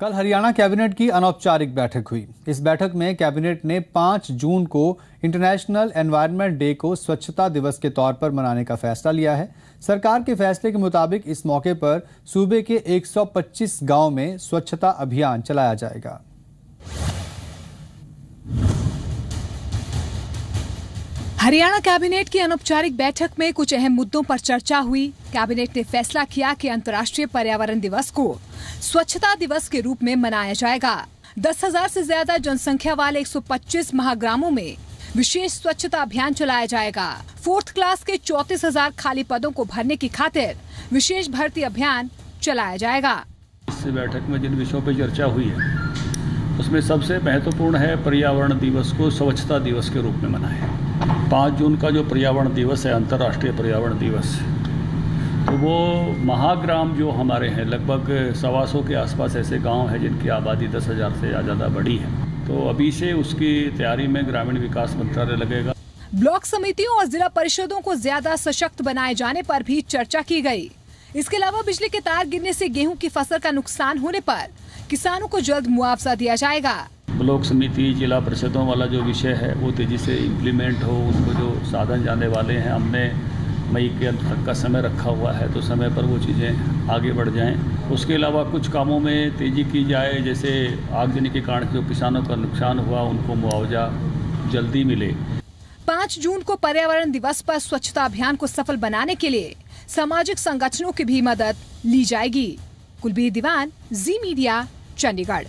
कल हरियाणा कैबिनेट की अनौपचारिक बैठक हुई। इस बैठक में कैबिनेट ने 5 जून को इंटरनेशनल एनवायरनमेंट डे को स्वच्छता दिवस के तौर पर मनाने का फैसला लिया है। सरकार के फैसले के मुताबिक इस मौके पर सूबे के 125 गाँव में स्वच्छता अभियान चलाया जाएगा। हरियाणा कैबिनेट की अनौपचारिक बैठक में कुछ अहम मुद्दों पर चर्चा हुई। कैबिनेट ने फैसला किया कि अंतर्राष्ट्रीय पर्यावरण दिवस को स्वच्छता दिवस के रूप में मनाया जाएगा। दस हज़ार ऐसी ज़्यादा जनसंख्या वाले 125 महाग्रामों में विशेष स्वच्छता अभियान चलाया जाएगा। फोर्थ क्लास के चौतीस हज़ार खाली पदों को भरने की खातिर विशेष भर्ती अभियान चलाया जाएगा। इस बैठक में जिन विषयों पर चर्चा हुई है, उसमें सबसे महत्वपूर्ण है पर्यावरण दिवस को स्वच्छता दिवस के रूप में मनाएँ। पाँच जून का जो पर्यावरण दिवस है, अंतर्राष्ट्रीय पर्यावरण दिवस तो वो महाग्राम जो हमारे हैं लगभग सवा सौ के आसपास ऐसे गाँव हैं जिनकी आबादी दस हज़ार से ज़्यादा बड़ी है। तो अभी से उसकी तैयारी में ग्रामीण विकास मंत्रालय लगेगा। ब्लॉक समितियों और जिला परिषदों को ज़्यादा सशक्त बनाए जाने पर भी चर्चा की गई। इसके अलावा बिजली के तार गिरने से गेहूँ की फ़सल का नुकसान होने पर किसानों को जल्द मुआवजा दिया जाएगा। ब्लॉक समिति जिला परिषदों वाला जो विषय है वो तेज़ी से इम्प्लीमेंट हो उसको जो साधन जाने वाले हैं हमने मई के अंत तक का समय रखा हुआ है तो समय पर वो चीज़ें आगे बढ़ जाएँ। उसके अलावा कुछ कामों में तेज़ी की जाए, जैसे आगजनी के कारण जो किसानों का नुकसान हुआ, उनको मुआवजा जल्दी मिले। पाँच जून को पर्यावरण दिवस पर स्वच्छता अभियान को सफल बनाने के लिए सामाजिक संगठनों की भी मदद ली जाएगी। कुलबीर दीवान, जी मीडिया, चंडीगढ़।